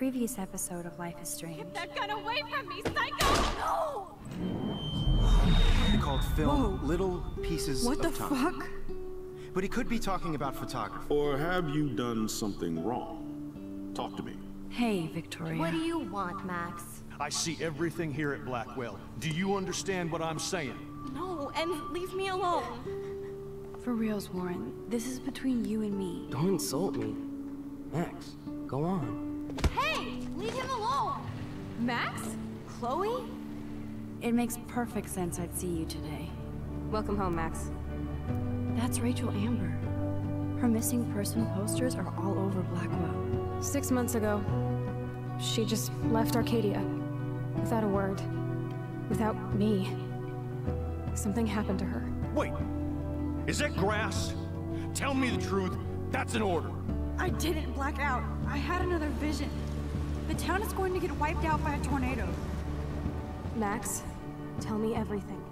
previous episode of Life is Strange. Get that gun away from me, psycho! No! They called film little pieces What of the fuck? But he could be talking about photography. Or have you done something wrong? Talk to me. Hey, Victoria. What do you want, Max? I see everything here at Blackwell. Do you understand what I'm saying? No, and leave me alone. For reals, Warren, this is between you and me. Don't insult me. Max, go on. Hey, leave him alone! Max? Chloe? It makes perfect sense I'd see you today. Welcome home, Max. That's Rachel Amber. Her missing person posters are all over Blackwell. Six months ago, she just left Arcadia. Without a word. Without me. Something happened to her. Wait, is that grass? Tell me the truth. That's an order. I didn't black out. I had another vision. The town is going to get wiped out by a tornado. Max, tell me everything.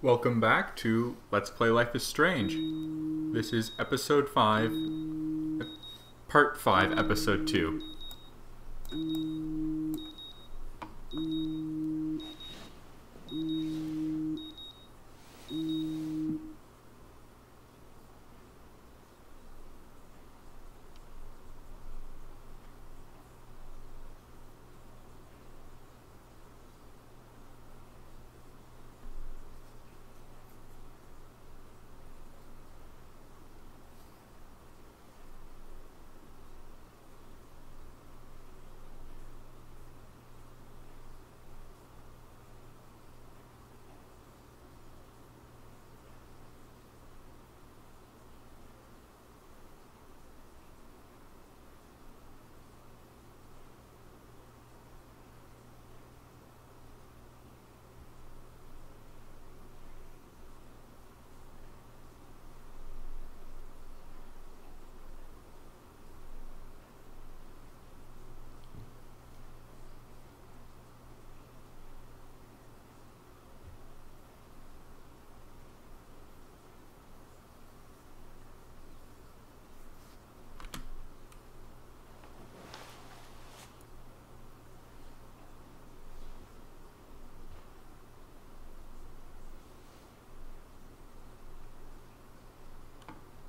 Welcome back to Let's Play Life is Strange. This is episode 5, uh, part 5, episode 2.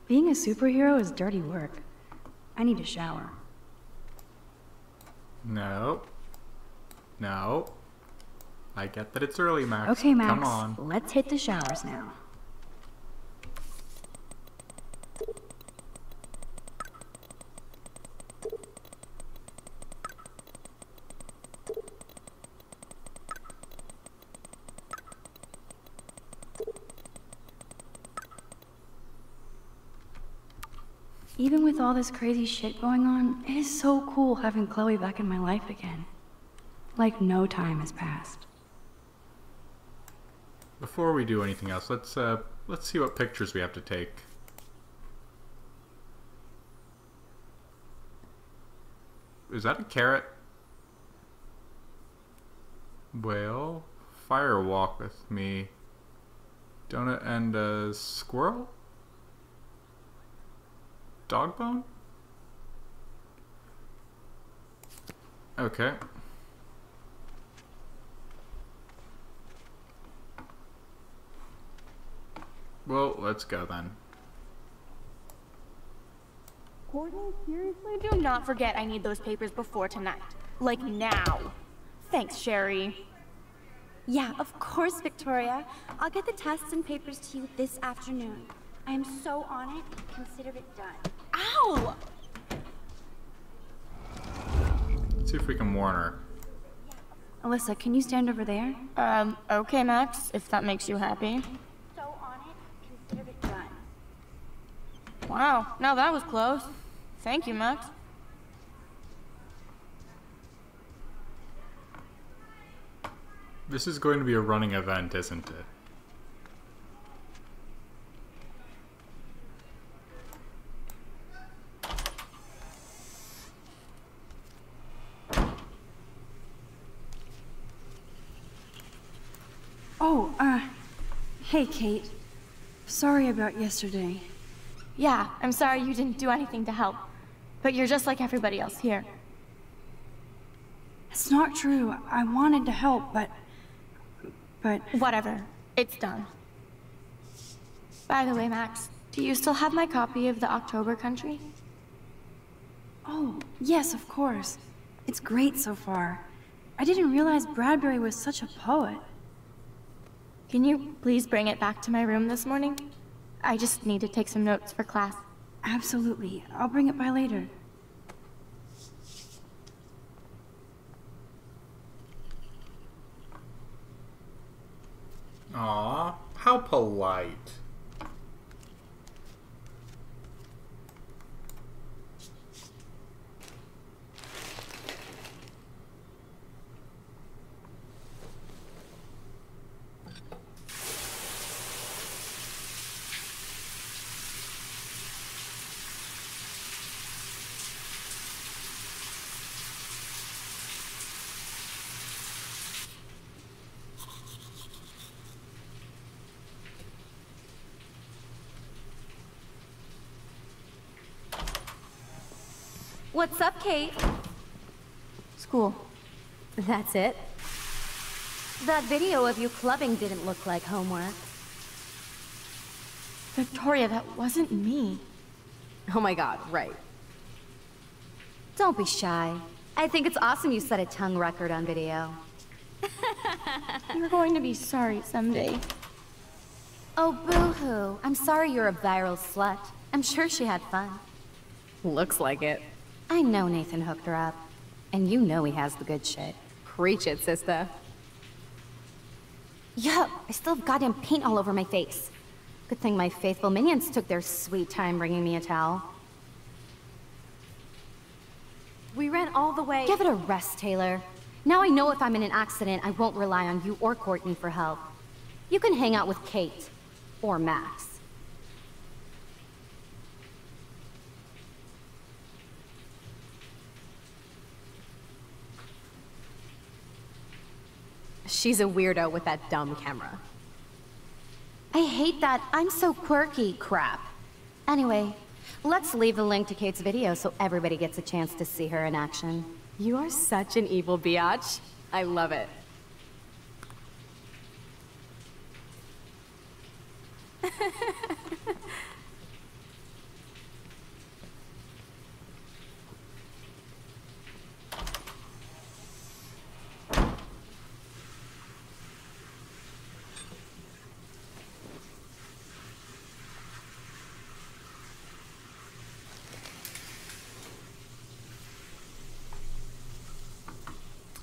Being a superhero is dirty work. I need a shower. No. No. I get that it's early, Max. Okay, Max. Come on. Let's hit the showers now. Even with all this crazy shit going on, it is so cool having Chloe back in my life again. Like no time has passed. Before we do anything else, let's uh let's see what pictures we have to take. Is that a carrot? Well, fire walk with me. Donut and a squirrel? Dog bone? Okay. Well, let's go then. Courtney, seriously? Do not forget I need those papers before tonight. Like now. Thanks, Sherry. Yeah, of course, Victoria. I'll get the tests and papers to you this afternoon. I am so on it. Consider it done. Ow! Let's see if we can warn her. Alyssa, can you stand over there? Um, okay, Max, if that makes you happy. So on it. It done. Wow, now that was close. Thank you, Max. This is going to be a running event, isn't it? Oh, uh, hey, Kate. Sorry about yesterday. Yeah, I'm sorry you didn't do anything to help. But you're just like everybody else here. It's not true. I wanted to help, but. But. Whatever. It's done. By the way, Max, do you still have my copy of The October Country? Oh, yes, of course. It's great so far. I didn't realize Bradbury was such a poet. Can you please bring it back to my room this morning? I just need to take some notes for class. Absolutely. I'll bring it by later. Aw, how polite. What's up, Kate? School. That's it? That video of you clubbing didn't look like homework. Victoria, that wasn't me. Oh my god, right. Don't be shy. I think it's awesome you set a tongue record on video. You're going to be sorry someday. Oh, boo-hoo. I'm sorry you're a viral slut. I'm sure she had fun. Looks like it. I know Nathan hooked her up. And you know he has the good shit. Preach it, sister. Yup, I still have goddamn paint all over my face. Good thing my faithful minions took their sweet time bringing me a towel. We ran all the way- Give it a rest, Taylor. Now I know if I'm in an accident, I won't rely on you or Courtney for help. You can hang out with Kate. Or Max. She's a weirdo with that dumb camera. I hate that I'm so quirky crap. Anyway, let's leave the link to Kate's video so everybody gets a chance to see her in action. You are such an evil biatch. I love it.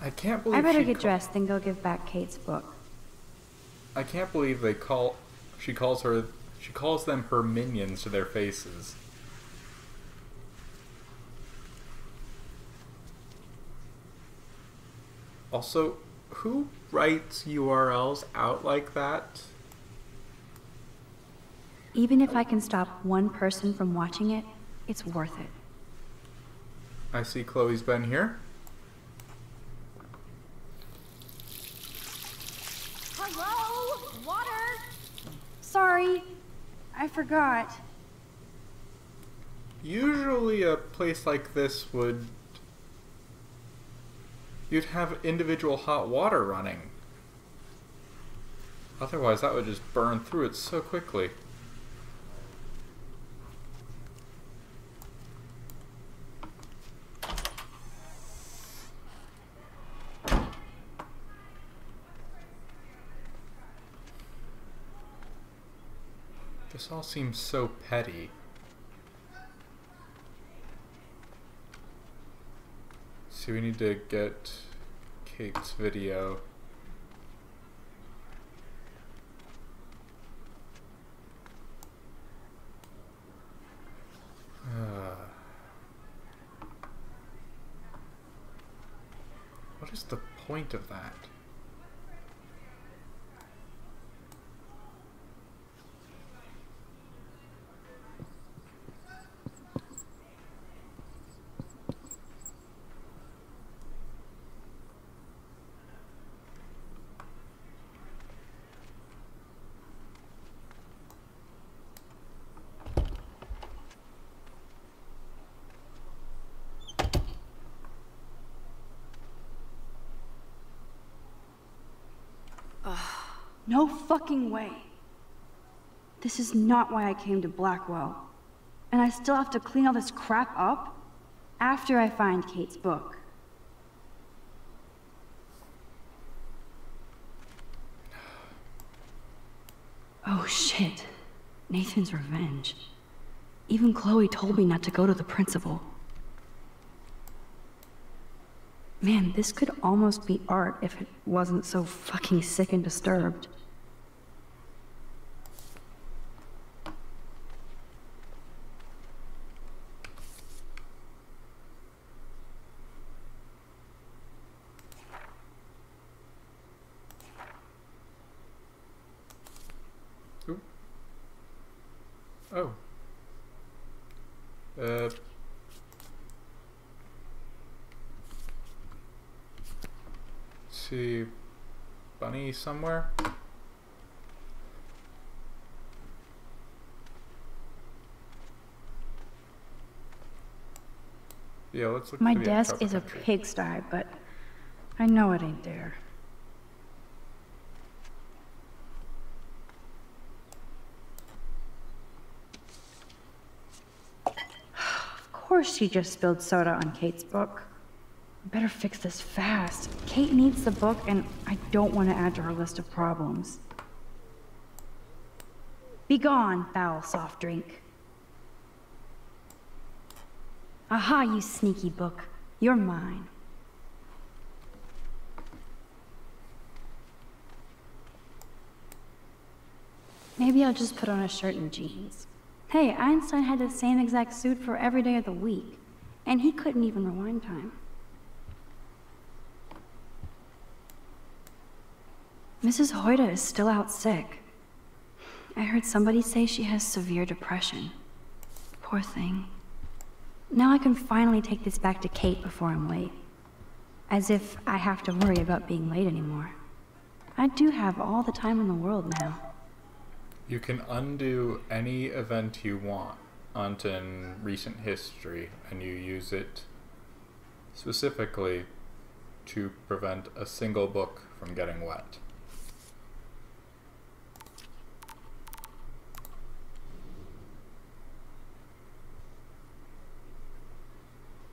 I can't believe I better get dressed and go give back Kate's book. I can't believe they call she calls her she calls them her minions to their faces. Also, who writes URLs out like that? Even if I can stop one person from watching it, it's worth it. I see Chloe's been here. Water? Sorry, I forgot. Usually a place like this would you'd have individual hot water running. Otherwise that would just burn through it so quickly. This all seems so petty. See, we need to get Kate's video. Uh, what is the point of that? No fucking way. This is not why I came to Blackwell. And I still have to clean all this crap up after I find Kate's book. Oh shit. Nathan's revenge. Even Chloe told me not to go to the principal. Man, this could almost be art if it wasn't so fucking sick and disturbed. Oh. Uh. See, bunny somewhere. Yeah, let's look. My desk is a pigsty, but I know it ain't there. Of course she just spilled soda on Kate's book. Better fix this fast. Kate needs the book, and I don't want to add to her list of problems. Be gone, foul soft drink. Aha, you sneaky book. You're mine. Maybe I'll just put on a shirt and jeans. Hey, Einstein had the same exact suit for every day of the week, and he couldn't even rewind time. Mrs. Hoyda is still out sick. I heard somebody say she has severe depression. Poor thing. Now I can finally take this back to Kate before I'm late. As if I have to worry about being late anymore. I do have all the time in the world now. You can undo any event you want onto recent history, and you use it specifically to prevent a single book from getting wet.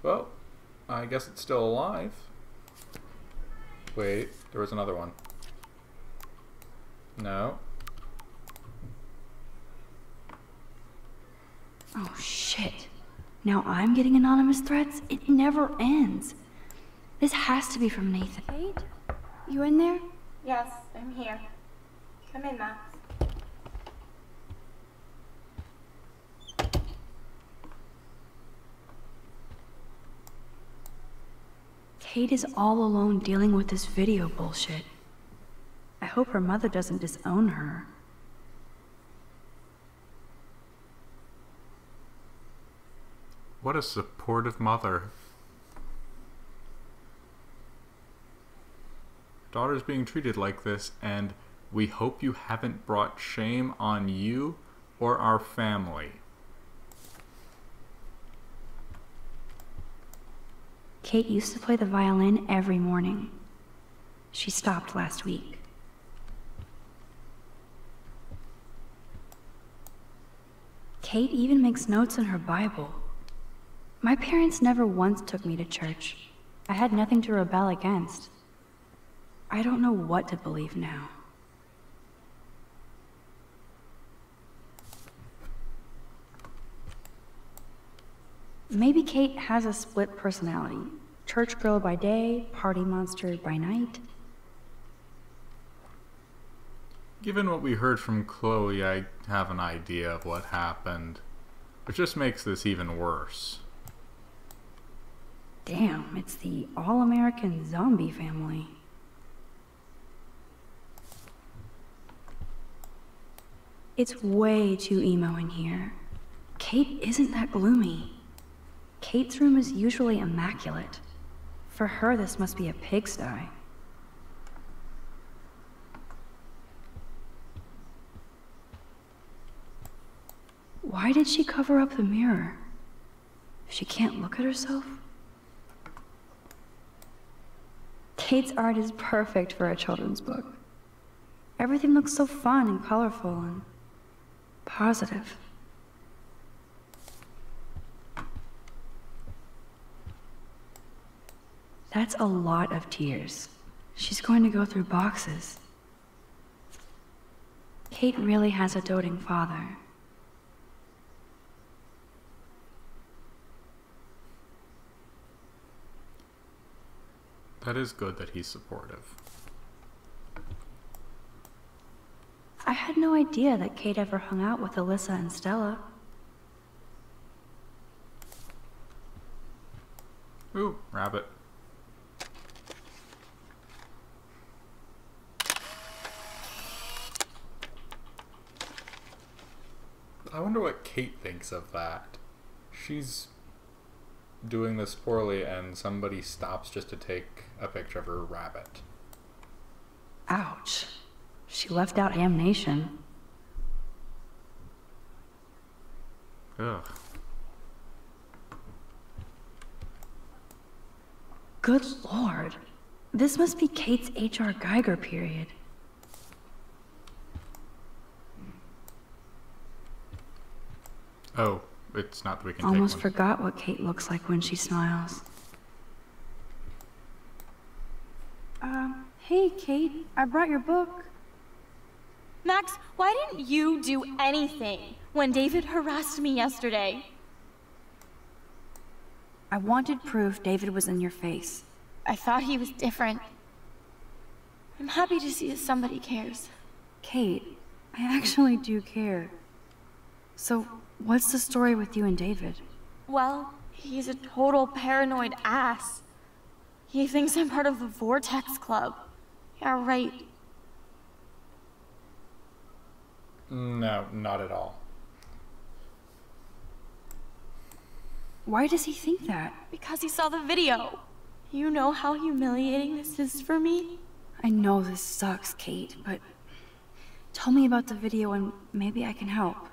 Well, I guess it's still alive. Wait, there was another one. No. Oh shit. Now I'm getting anonymous threats? It never ends. This has to be from Nathan. Kate? You in there? Yes, I'm here. Come in, Max. Kate is all alone dealing with this video bullshit. I hope her mother doesn't disown her. What a supportive mother. Daughter's being treated like this, and we hope you haven't brought shame on you or our family. Kate used to play the violin every morning. She stopped last week. Kate even makes notes in her Bible. My parents never once took me to church. I had nothing to rebel against. I don't know what to believe now. Maybe Kate has a split personality. Church girl by day, party monster by night. Given what we heard from Chloe, I have an idea of what happened, which just makes this even worse. Damn, it's the all American zombie family. It's way too emo in here. Kate isn't that gloomy. Kate's room is usually immaculate. For her, this must be a pigsty. Why did she cover up the mirror? She can't look at herself? Kate's art is perfect for a children's book. Everything looks so fun and colorful and positive. That's a lot of tears. She's going to go through boxes. Kate really has a doting father. That is good that he's supportive. I had no idea that Kate ever hung out with Alyssa and Stella. Ooh, rabbit. I wonder what Kate thinks of that. She's doing this poorly and somebody stops just to take a picture of her rabbit. Ouch. She left out Amnation. Ugh. Good lord. This must be Kate's H.R. Giger period. Oh, it's not that we can Almost take one. forgot what Kate looks like when she smiles. Um, hey, Kate. I brought your book. Max, why didn't you do anything when David harassed me yesterday? I wanted proof David was in your face. I thought he was different. I'm happy to see that somebody cares. Kate, I actually do care. So, what's the story with you and David? Well, he's a total paranoid ass. He thinks I'm part of the Vortex Club. Yeah, right. No, not at all. Why does he think that? Because he saw the video. You know how humiliating this is for me? I know this sucks, Kate, but tell me about the video and maybe I can help.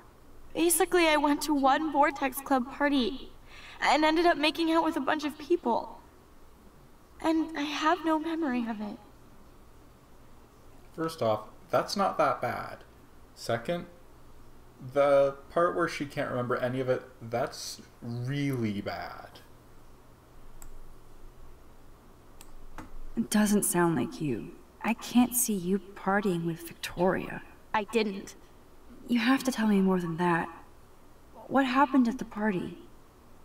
Basically, I went to one Vortex Club party and ended up making out with a bunch of people. And I have no memory of it. First off, that's not that bad. Second, the part where she can't remember any of it, that's really bad. It doesn't sound like you. I can't see you partying with Victoria. I didn't. You have to tell me more than that. What happened at the party?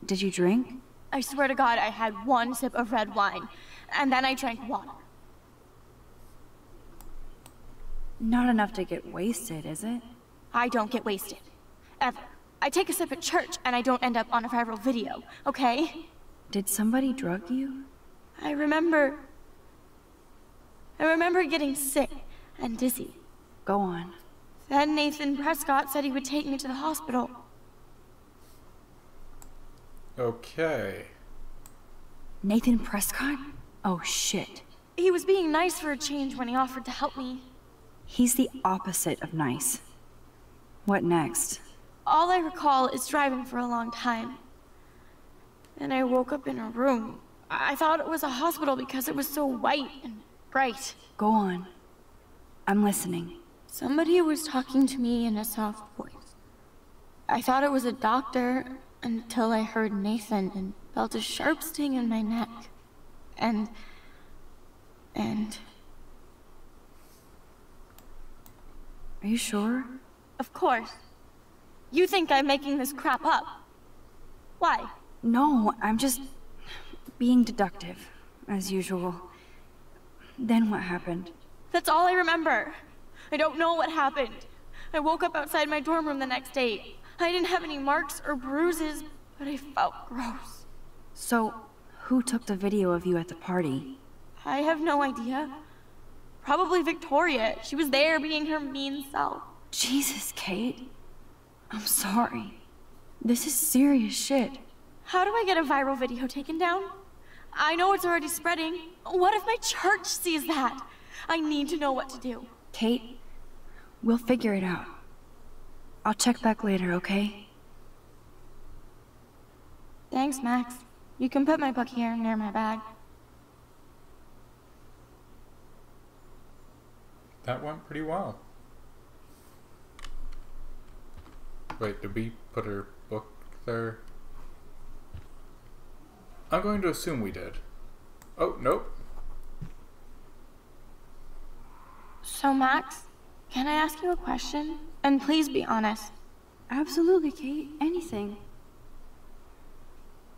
Did you drink? I swear to God, I had one sip of red wine, and then I drank water. Not enough to get wasted, is it? I don't get wasted. Ever. I take a sip at church, and I don't end up on a viral video, okay? Did somebody drug you? I remember... I remember getting sick and dizzy. Go on. Then Nathan Prescott said he would take me to the hospital. Okay. Nathan Prescott? Oh shit. He was being nice for a change when he offered to help me. He's the opposite of nice. What next? All I recall is driving for a long time. Then I woke up in a room. I thought it was a hospital because it was so white and bright. Go on. I'm listening. Somebody was talking to me in a soft voice. I thought it was a doctor until I heard Nathan and felt a sharp sting in my neck. And... and... Are you sure? Of course. You think I'm making this crap up. Why? No, I'm just being deductive, as usual. Then what happened? That's all I remember. I don't know what happened. I woke up outside my dorm room the next day. I didn't have any marks or bruises, but I felt gross. So, who took the video of you at the party? I have no idea. Probably Victoria. She was there being her mean self. Jesus, Kate. I'm sorry. This is serious shit. How do I get a viral video taken down? I know it's already spreading. What if my church sees that? I need to know what to do. Kate, we'll figure it out. I'll check back later, okay? Thanks, Max. You can put my book here near my bag. that went pretty well. Wait, did we put her book there? I'm going to assume we did. Oh, nope. So, Max, can I ask you a question? And please be honest. Absolutely, Kate. Anything.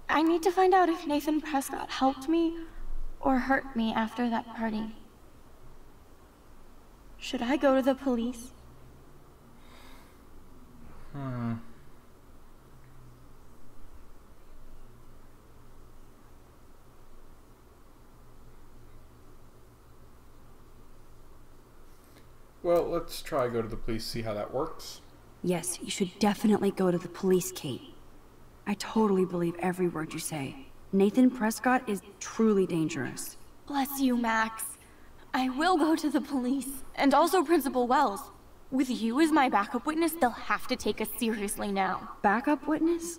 I need to find out if Nathan Prescott helped me or hurt me after that party. Should I go to the police? Hmm. Well, let's try go to the police, see how that works. Yes, you should definitely go to the police, Kate. I totally believe every word you say. Nathan Prescott is truly dangerous. Bless you, Max. I will go to the police, and also Principal Wells. With you as my backup witness, they'll have to take us seriously now. Backup witness?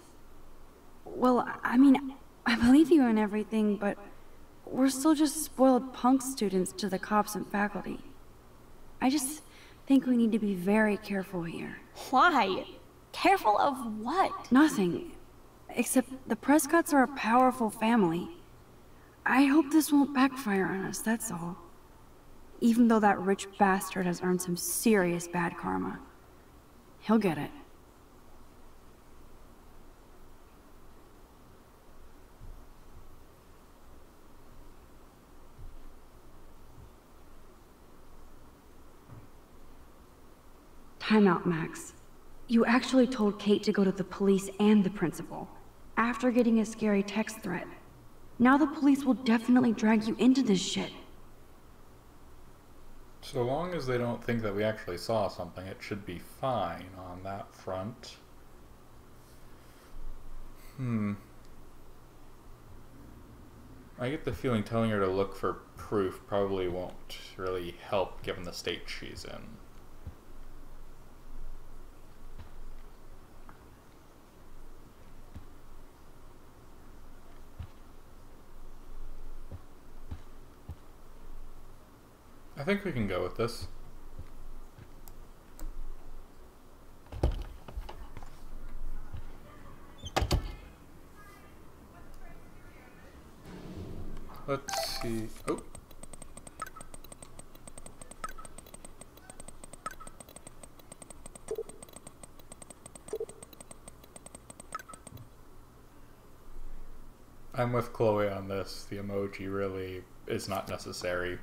Well, I mean, I believe you in everything, but we're still just spoiled punk students to the cops and faculty. I just think we need to be very careful here. Why? Careful of what? Nothing. Except the Prescotts are a powerful family. I hope this won't backfire on us, that's all. Even though that rich bastard has earned some serious bad karma. He'll get it. Out, Max. You actually told Kate to go to the police and the principal, after getting a scary text threat. Now the police will definitely drag you into this shit. So long as they don't think that we actually saw something, it should be fine on that front. Hmm. I get the feeling telling her to look for proof probably won't really help given the state she's in. Think we can go with this. Let's see. Oh. I'm with Chloe on this. The emoji really is not necessary.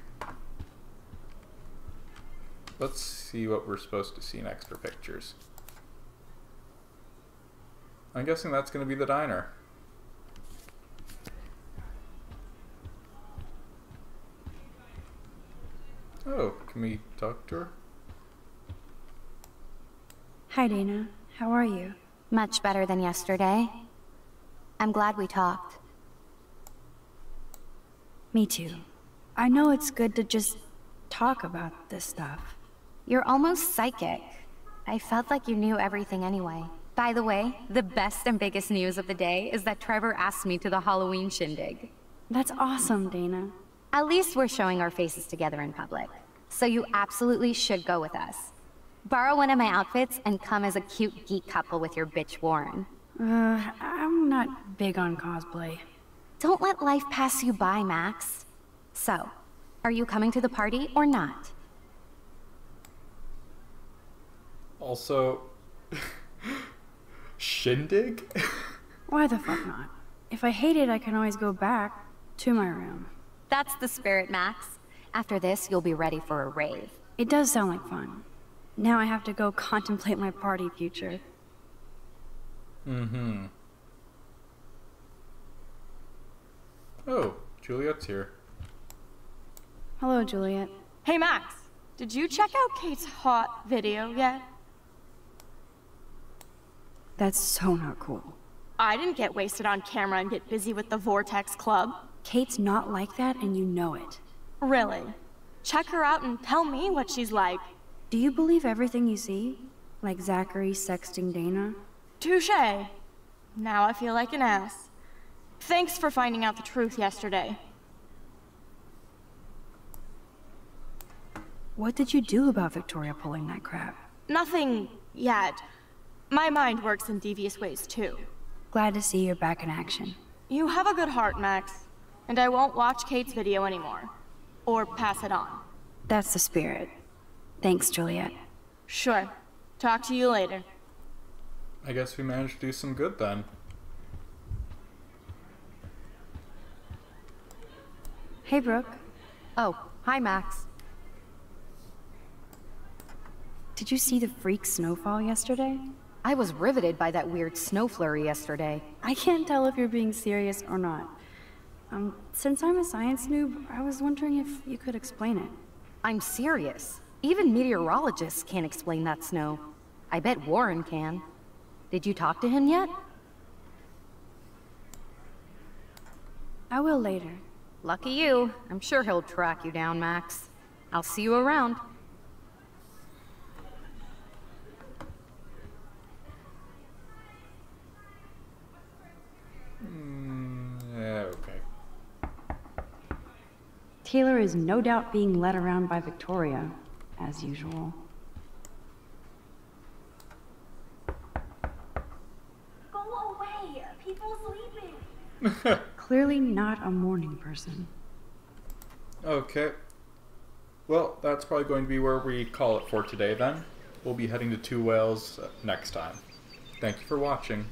Let's see what we're supposed to see next for pictures. I'm guessing that's going to be the diner. Oh, can we talk to her? Hi, Dana. How are you? Much better than yesterday. I'm glad we talked. Me too. I know it's good to just talk about this stuff. You're almost psychic. I felt like you knew everything anyway. By the way, the best and biggest news of the day is that Trevor asked me to the Halloween shindig. That's awesome, Dana. At least we're showing our faces together in public. So you absolutely should go with us. Borrow one of my outfits and come as a cute geek couple with your bitch Warren. Uh, I'm not big on cosplay. Don't let life pass you by, Max. So, are you coming to the party or not? Also, shindig? Why the fuck not? If I hate it, I can always go back to my room. That's the spirit, Max. After this, you'll be ready for a rave. It does sound like fun. Now I have to go contemplate my party future. Mm-hmm. Oh, Juliet's here. Hello, Juliet. Hey, Max. Did you check out Kate's hot video yet? That's so not cool. I didn't get wasted on camera and get busy with the Vortex Club. Kate's not like that, and you know it. Really? Check her out and tell me what she's like. Do you believe everything you see? Like Zachary sexting Dana? Touche. Now I feel like an ass. Thanks for finding out the truth yesterday. What did you do about Victoria pulling that crap? Nothing yet. My mind works in devious ways too. Glad to see you're back in action. You have a good heart, Max. And I won't watch Kate's video anymore. Or pass it on. That's the spirit. Thanks, Juliet. Sure. Talk to you later. I guess we managed to do some good then. Hey, Brooke. Oh, hi, Max. Did you see the freak snowfall yesterday? I was riveted by that weird snow flurry yesterday. I can't tell if you're being serious or not. Um, since I'm a science noob, I was wondering if you could explain it. I'm serious. Even meteorologists can't explain that snow. I bet Warren can. Did you talk to him yet? I will later. Lucky you. I'm sure he'll track you down, Max. I'll see you around. Taylor is no doubt being led around by Victoria, as usual. Go away! People sleeping! Clearly not a morning person. Okay. Well, that's probably going to be where we call it for today then. We'll be heading to Two Whales next time. Thank you for watching.